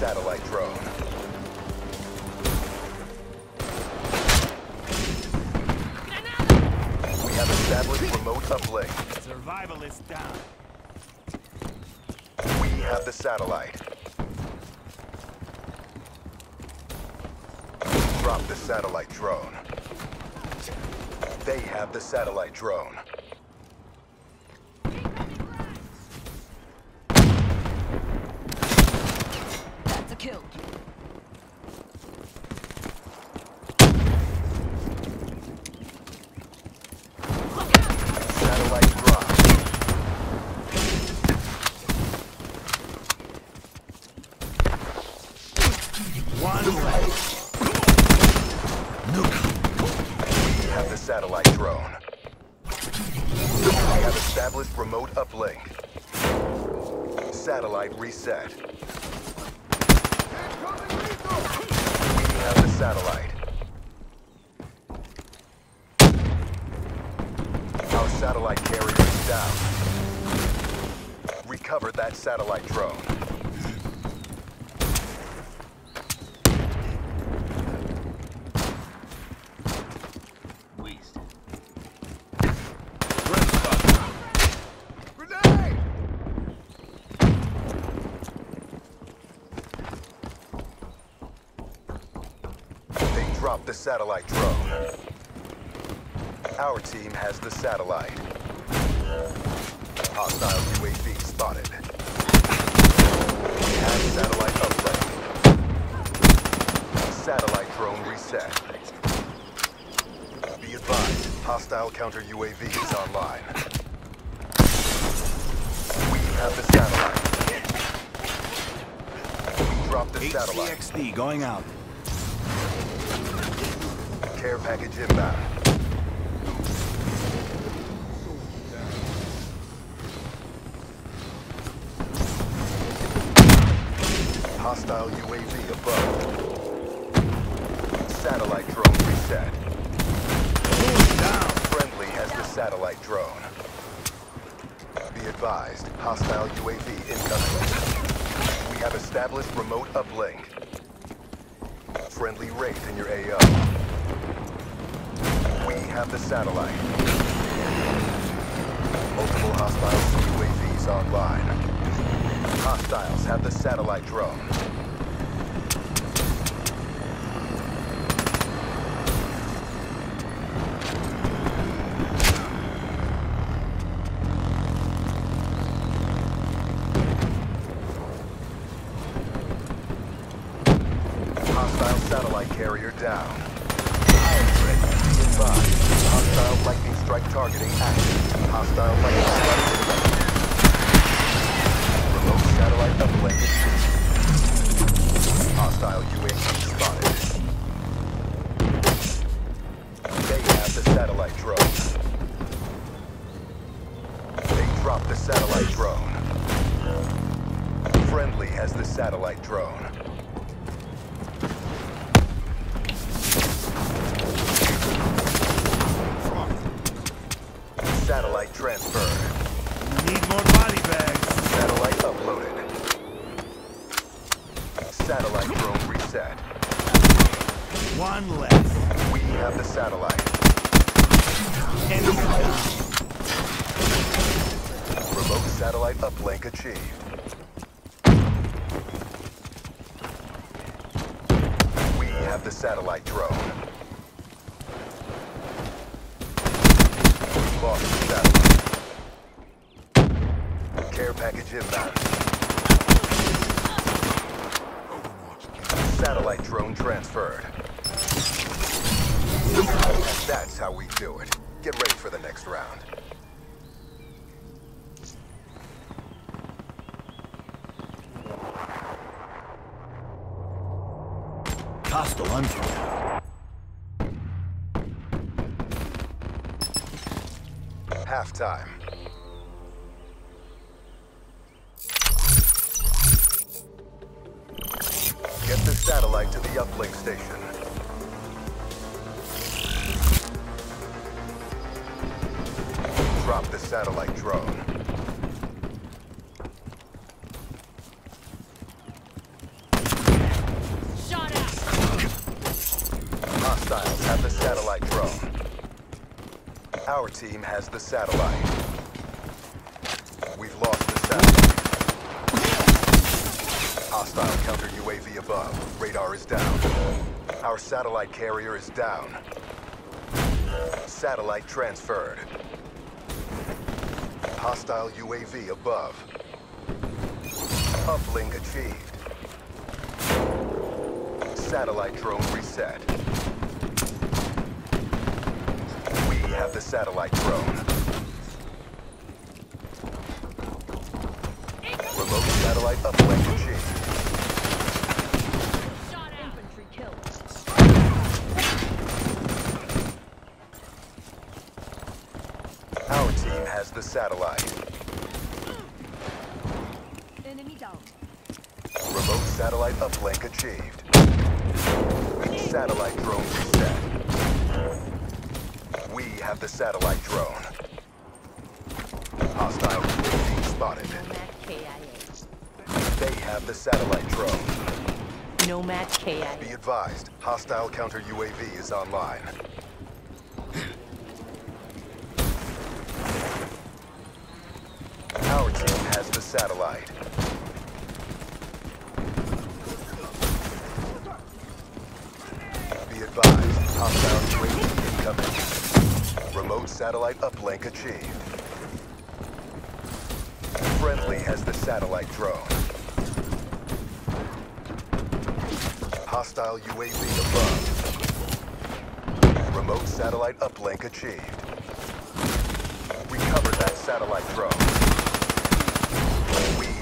satellite drone. We have established remote uplink. Survivalist down. We have the satellite. Drop the satellite drone. They have the satellite drone. That's a kill. Satellite dropped. We have the satellite drone. We have established remote uplink. Satellite reset. We have the satellite. Our satellite carrier is down. Recover that satellite drone. Dropped the satellite drone. Our team has the satellite. Hostile UAV spotted. We have satellite uplink. Satellite drone reset. Be advised, hostile counter UAV is online. We have the satellite. We dropped the satellite. HCXD going out. Care package inbound. Hostile UAV above. Satellite drone reset. Down. Friendly has the satellite drone. Be advised, hostile UAV incoming. We have established remote uplink. Friendly Wraith in your AO. We have the satellite. Multiple hostile UAVs online. Hostiles have the satellite drone. Hostile satellite carrier down. Advised, hostile lightning strike targeting active. Hostile lightning strike detected. Remote satellite uplink achieved. Hostile UAV spotted. They have the satellite drone. They dropped the satellite drone. Friendly has the satellite drone. Satellite transferred. Need more body bags. Satellite uploaded. Satellite drone reset. One left. We have the satellite. Enemy down. Remote satellite uplink achieved. We have the satellite drone. Lost the satellite. Care package inbound. Satellite drone transferred. That's how we do it. Get ready for the next round. Hostile unfriend. Halftime. Get satellite to the uplink station. Drop the satellite drone. Shot out! Hostiles have the satellite drone. Our team has the satellite. UAV above. Radar is down. Our satellite carrier is down. Satellite transferred. Hostile UAV above. Uplink achieved. Satellite drone reset. We have the satellite drone. Remote satellite uplink achieved. Infantry killed. Our team has the satellite. Enemy down. Remote satellite uplink achieved. Satellite drone reset. We have the satellite drone. Hostile UAV spotted. Nomad KIA. They have the satellite drone. Nomad KIA. Be advised, hostile counter UAV is online. Our team has the satellite. Be advised, hostile UAV incoming. Remote satellite uplink achieved. Friendly has the satellite drone. Hostile UAV above. Remote satellite uplink achieved. Recover that satellite drone.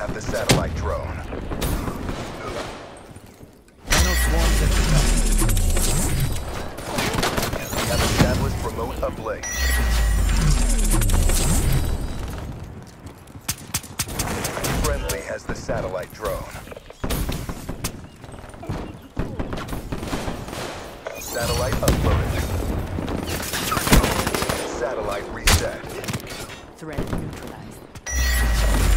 Have the satellite drone. Final swarms have established remote uplink. Friendly has the satellite drone. Satellite uploaded. Satellite reset. Threat neutralized.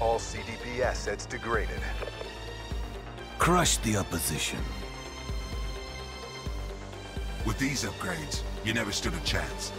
All CDP assets degraded. Crush the opposition. With these upgrades, you never stood a chance.